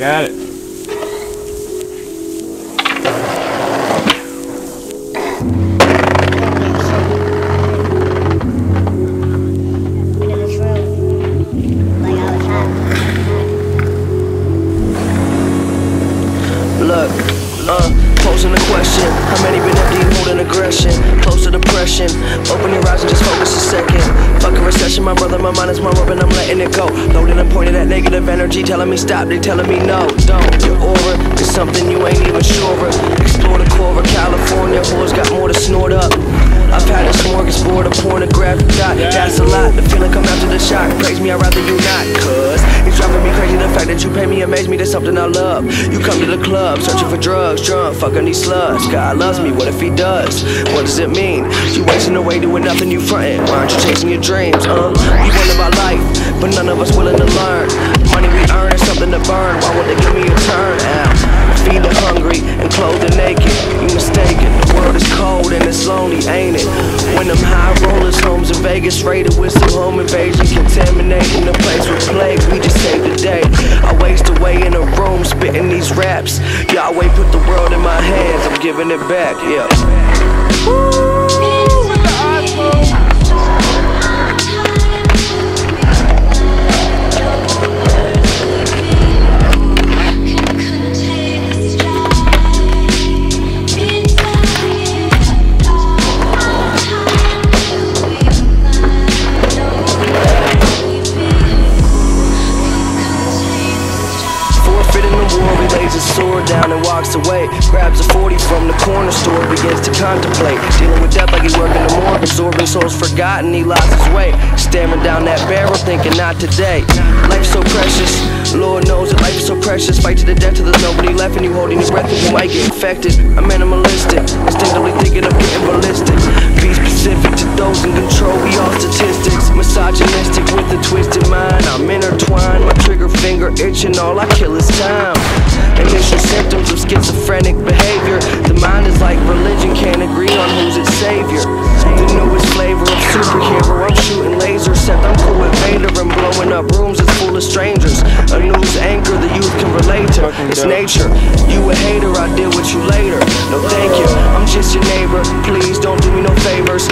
Got it. Look, uh, posing the question. How many been empty holding aggression? Close to depression. Open your eyes and just focus a second. My brother, my mind is my rub and I'm letting it go. Loaded and pointed at negative energy, telling me stop, they telling me no, don't. Your aura is something you ain't even sure of. Explore the core of California, whores got more to snort up. I've had a smorgasbord of pornographic dot. That's a lot. The feeling come after the shock. Praise me, I'd rather you not. Cause it's driving me crazy. The fact that you pay me amaze me. That's something I love. You come to the club searching for drugs, drunk, fucking these sluts. God loves me. What if he does? What does it mean? You wasting away doing nothing. You frontin'. Why aren't you chasing your dreams? Uh, you wanted my life, but none of us willing to learn. Money we earn is something to burn. Why would they give me a turn? Ow. Feed the hungry and clothe the naked. You mistaken. The world is cold and it's lonely, ain't it? When them high rollers homes in Vegas raided with some home invasion, contaminating the place with plague. Spitting these raps. Yahweh put the world in my hands. I'm giving it back. Yeah. Forfeit sword down and walks away. Grabs a 40 from the corner store, begins to contemplate. Dealing with death like he's working the morgue, absorbing souls forgotten, he lost his way. Staring down that barrel, thinking not today. Life's so precious, Lord knows that life is so precious. Fight to the death till there's nobody left, and you holding your breath, and you might get infected. I'm animalistic, instinctively thinking of getting ballistic. Be specific to those in control, we all statistics. Misogynistic with a twisted mind, I'm intertwined. My trigger finger itching, all I kill is time. Savior. The newest flavor of superhero, I'm shooting lasers, except I'm cool with Vader and blowing up rooms that's full of strangers. A news anchor the youth can relate to. It's nature. You a hater, I'll deal with you later. No thank you, I'm just your neighbor. Please don't do me no favors.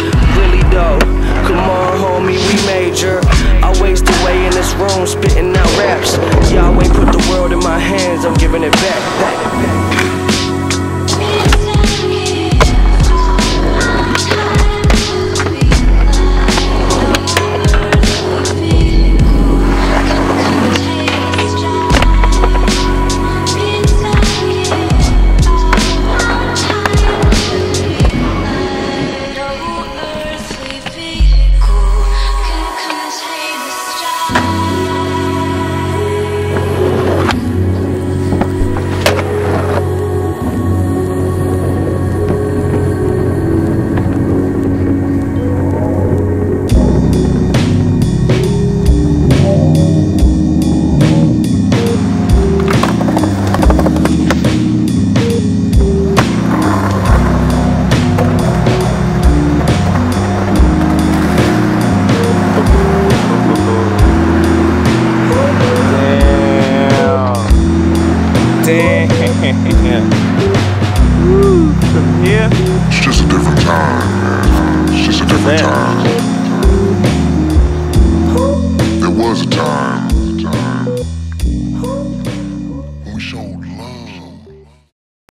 Here. It's just a different time, man. It's just a different time. There was a time.